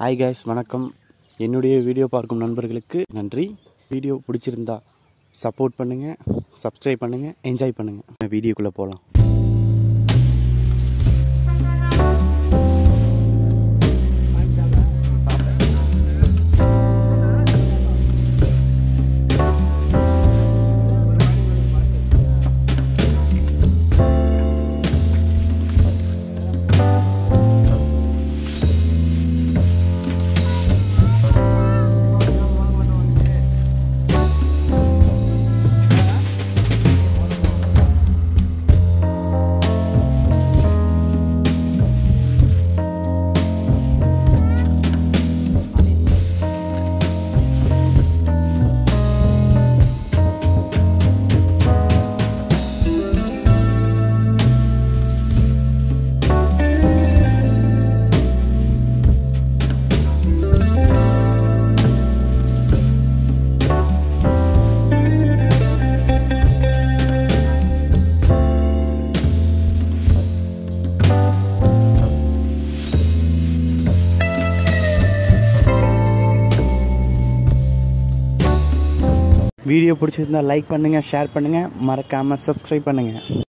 Hi guys வணக்கம். என்னுடைய video பார்க்கும் நண்பர்களுக்கு நன்றி. வீடியோ பிடிச்சிருந்தா சப்போர்ட் பண்ணுங்கள் சப்ஸ்கிரைப் பண்ணுங்கள் என்ஜாய் பண்ணுங்கள் வீடியோக்குள்ளே போகலாம் வீடியோ பிடிச்சிருந்தா லைக் பண்ணுங்கள் ஷேர் பண்ணுங்கள் மறக்காமல் சப்ஸ்கிரைப் பண்ணுங்கள்